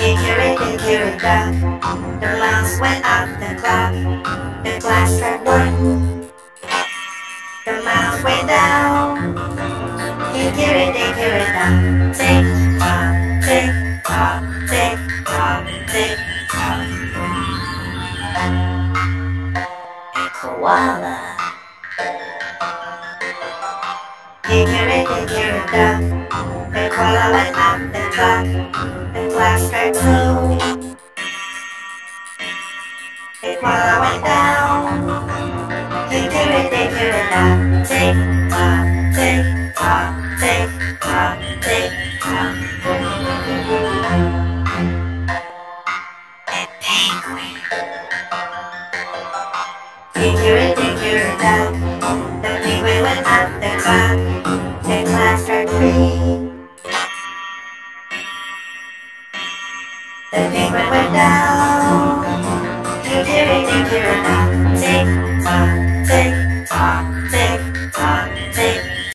Dickory dock, the mouse went up the clock. The clock struck one. The mouse went down. Dickory dock, tick tock, tick tock, tick tock, tick tock. Koala. Hickory dickory dock, the koala went up the clock. The clock struck two. The koala went down. Dock, tick tock, tick tock, tick tock, tick tock. A penguin. Hickory up the clock. The clock struck three. The penguin went down. Hickory dickory dock, tick tock, tick